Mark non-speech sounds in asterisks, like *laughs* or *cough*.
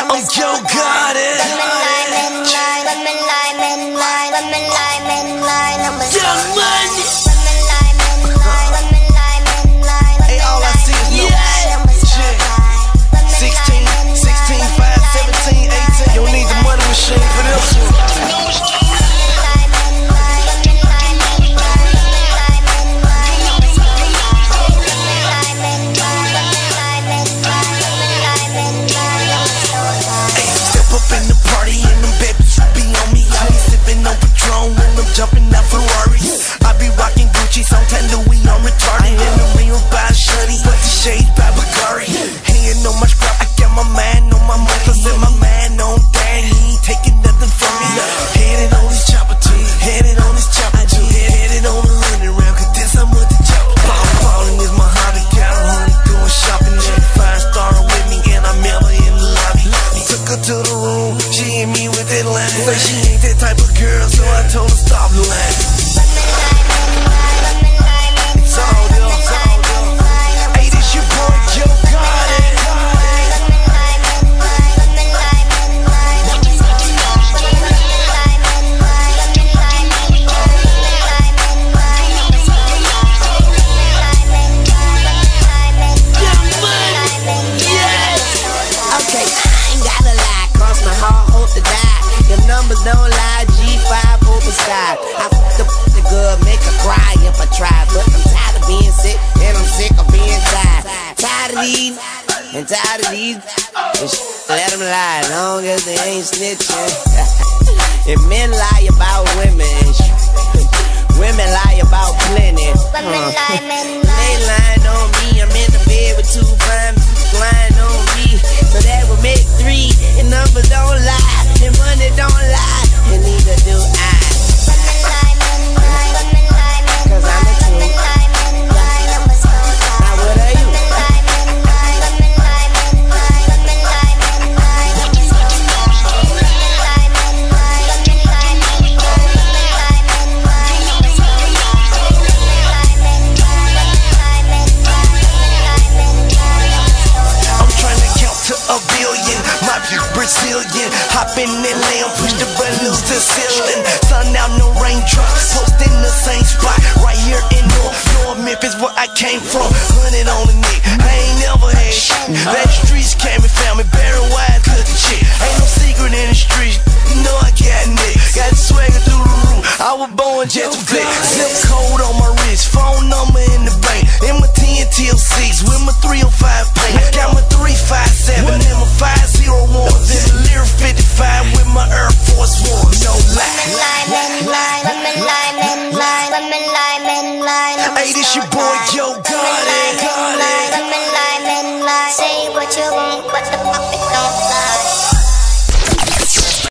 I'm Yo Gotti. Young Money. On Patron when I'm jumping out Ferraris. I be rocking Gucci, sometimes Louis, I'm retarded. In the ring by Shuddy, but the shades by Bugatti. He ain't know my scrap, I got my man on my money. Cause my man on dang, he ain't taking nothing from me. Headed on this chopper too, headed on this chopper too. Headed on the running round, cause this I'm with the chopper. Falling is my hobby, got a honey going shopping. She five star with me and I met her in the lobby. Took her to the room, she hit me with that line. Don't lie, G5 over side. I fucked up the good, make her cry if I try. But I'm tired of being sick, and I'm sick of being tired. Tired of these, and tired of these. And sh- let them lie, long as they ain't snitching. *laughs* and men lie about women a billion. My Brazilian. Hop in that lamb, push the balloons to ceiling. Sun out, no raindrops. Post in the same spot. Right here in North, North Memphis, where I came from. Hundred on the neck. I ain't never had shit. That streets came and found me. Barren wide cooking shit. Ain't no secret in the streets. You know I got nick. Got the swagger through the roof. I was born just to flick. Hey, this your boy Yo Gotti. Gotti. Say what you want, the